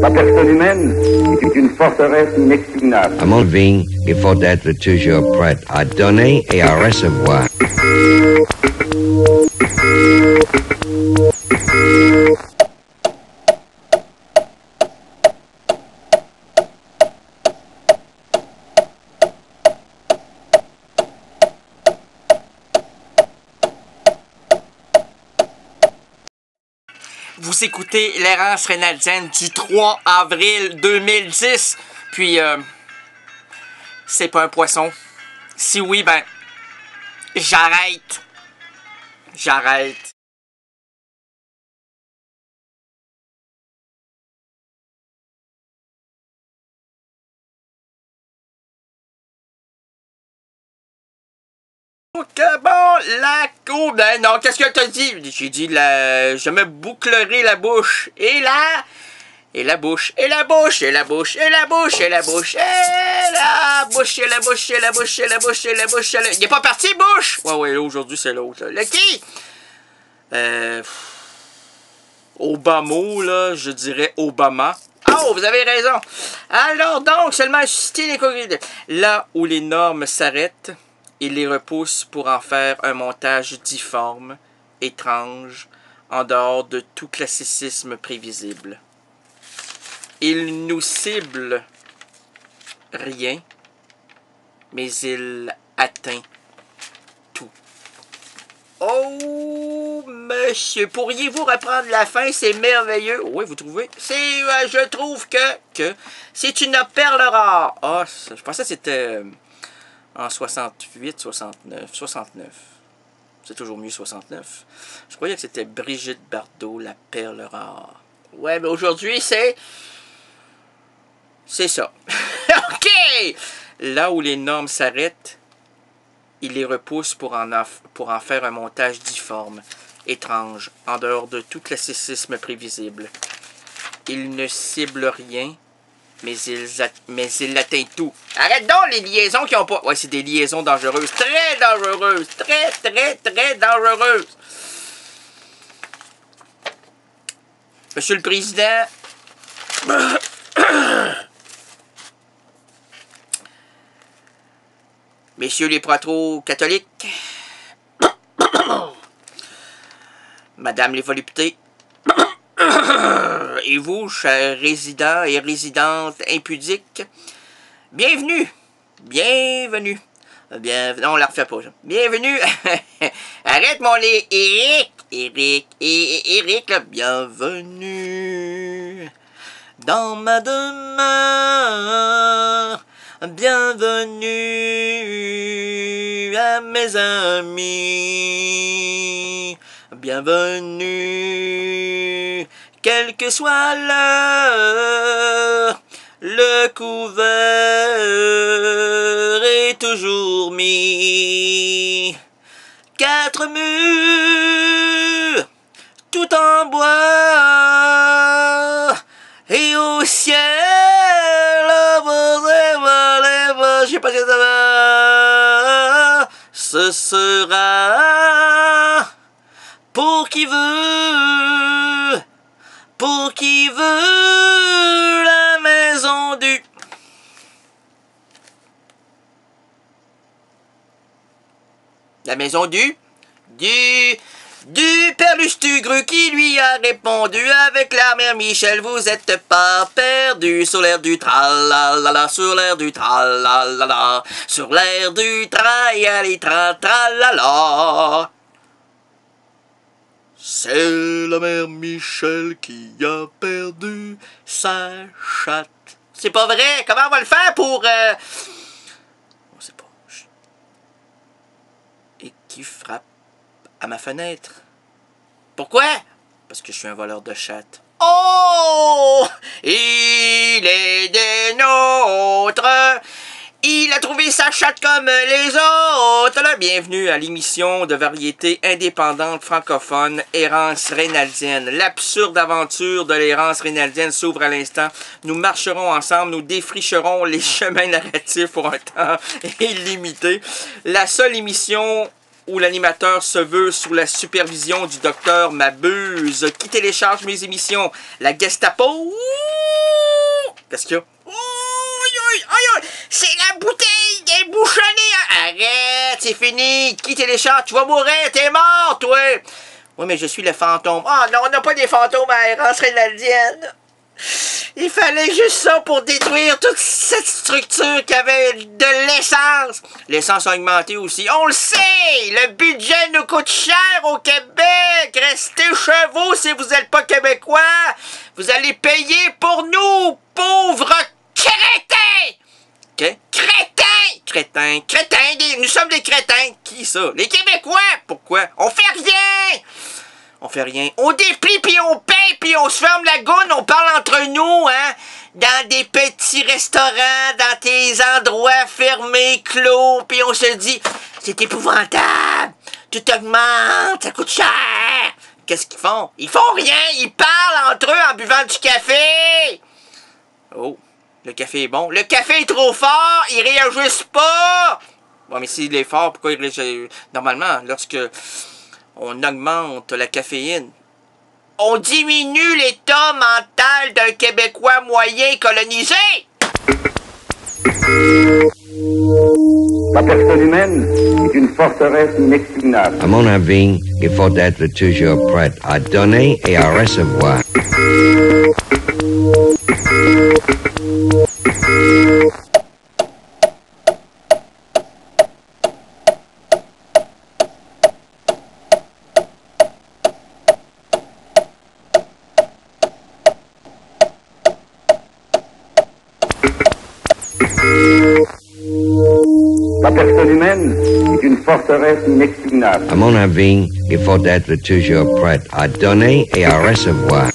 La personne humaine est une forteresse inexpugnable. À mon vie, il faut être toujours prêt à donner et à recevoir. Vous écoutez l'errance rénaldienne du 3 avril 2010. Puis, euh, c'est pas un poisson. Si oui, ben, j'arrête. J'arrête. Euh, bon, la cour, ben non, qu'est-ce que t'as dit? J'ai dit, la, je me bouclerai la bouche. Et là, et la bouche, et la bouche, et la bouche, et la bouche, et la bouche, et la bouche, et la bouche, et la bouche, et la bouche, et la bouche, et la... Il est pas parti, bouche! Ouais, ouais, aujourd'hui, c'est l'autre. Le qui? Euh... Obama, là, je dirais Obama. Oh, vous avez raison. Alors donc, seulement susciter les. Là où les normes s'arrêtent, il les repousse pour en faire un montage difforme, étrange, en dehors de tout classicisme prévisible. Il nous cible rien, mais il atteint tout. Oh, monsieur, pourriez-vous reprendre la fin? C'est merveilleux. Oui, vous trouvez? C'est, euh, je trouve que, que c'est une perle rare. Ah, je pensais que c'était euh, en 68, 69, 69. C'est toujours mieux 69. Je croyais que c'était Brigitte Bardot, la perle rare. Ouais, mais aujourd'hui, c'est... C'est ça. OK! Là où les normes s'arrêtent, il les repousse pour en, faire un montage difforme, étrange, en dehors de tout classicisme prévisible. Il ne cible rien, mais il, mais il atteint tout. Arrête donc les liaisons qui ont pas... Ouais, c'est des liaisons dangereuses. Très dangereuses. Très, très, très dangereuses. Monsieur le Président... Messieurs les protros catholiques... Madame les voluptés... et vous, chers résidents et résidentes impudiques, bienvenue, bienvenue, bienvenue, non, on la refait pas, bienvenue, arrête mon Eric, Eric, Eric, bienvenue. Dans ma demeure, bienvenue à mes amis, bienvenue quelle que soit l'heure, le couvert est toujours mis. Quatre murs, tout en bois, et au ciel, je sais pas si ça va, ce sera pour qui veut qui veut la maison du... La maison du... Du... Du Père Lustugru qui lui a répondu avec la mère Michel, vous êtes pas perdu sur l'air du tralalala, sur l'air du tralalala, sur l'air du tra tra tralala. C'est la mère Michel qui a perdu sa chatte. C'est pas vrai! Comment on va le faire pour... Euh... On sait pas. Et qui frappe à ma fenêtre? Pourquoi? Parce que je suis un voleur de chatte. Oh! Il est des nôtres! Il a trouvé sa chatte comme les autres. Bienvenue à l'émission de variété indépendante francophone Errance Rénaldienne. L'absurde aventure de l'errance rénaldienne s'ouvre à l'instant. Nous marcherons ensemble, nous défricherons les chemins narratifs pour un temps illimité. La seule émission où l'animateur se veut sous la supervision du docteur Mabuse, qui télécharge mes émissions? La Gestapo? Qu'est-ce qu'il y a la bouteille des bouchonnée! Arrête, c'est fini. Qui télécharge? Tu vas mourir, t'es mort, toi! Oui, mais je suis le fantôme. Ah non, on n'a pas des fantômes à errance rénaldienne. Il fallait juste ça pour détruire toute cette structure qui avait de l'essence. L'essence a augmenté aussi. On le sait! Le budget nous coûte cher au Québec! Restez chez vous si vous n'êtes pas québécois! Vous allez payer pour nous, pauvres crétins! OK? Crétins! Crétins! Crétins! Nous sommes des crétins! Qui ça? Les Québécois! Pourquoi? On fait rien! On fait rien. On déplie puis on paye puis on se ferme la goune, on parle entre nous, hein? Dans des petits restaurants, dans des endroits fermés, clos, puis on se dit, c'est épouvantable, tout augmente, ça coûte cher. Qu'est-ce qu'ils font? Ils font rien, ils parlent entre eux en buvant du café. Oh, le café est bon. Le café est trop fort, ils réagissent pas. Bon, mais s'il est fort, pourquoi il réagit? Normalement, lorsque on augmente la caféine. On diminue l'état mental d'un Québécois moyen colonisé. La personne humaine est une forteresse inexpugnable. À mon avis, il faut être toujours prêt à donner et à recevoir. personne humaine est une forteresse inexpugnable. À mon avis, il faut être toujours prêt à donner et à recevoir.